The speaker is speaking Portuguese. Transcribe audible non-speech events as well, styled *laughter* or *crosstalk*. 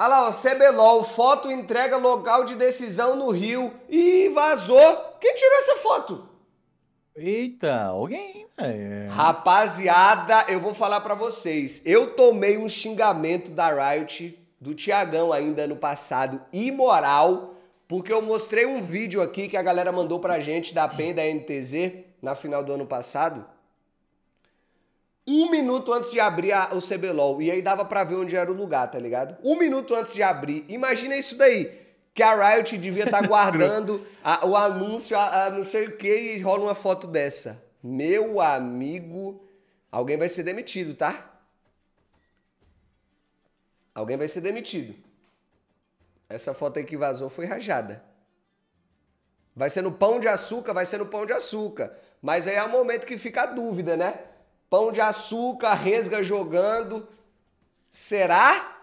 Olha lá, ó, CBLOL, foto entrega local de decisão no Rio e vazou. Quem tirou essa foto? Eita, alguém. É... Rapaziada, eu vou falar pra vocês. Eu tomei um xingamento da Riot, do Tiagão ainda no passado, imoral, porque eu mostrei um vídeo aqui que a galera mandou pra gente da PEN da NTZ na final do ano passado. Um minuto antes de abrir a, o CBLOL. E aí dava pra ver onde era o lugar, tá ligado? Um minuto antes de abrir. Imagina isso daí. Que a Riot devia estar *laughs* guardando a- o anúncio, a, a não sei o que, e rola uma foto dessa. Meu amigo. Alguém vai ser demitido, tá? Alguém vai ser demitido. Essa foto aí que vazou foi rajada. Vai ser no pão de açúcar, vai ser no pão de açúcar. Mas aí é o momento que fica a dúvida, né? Pão de açúcar, resga jogando. Será?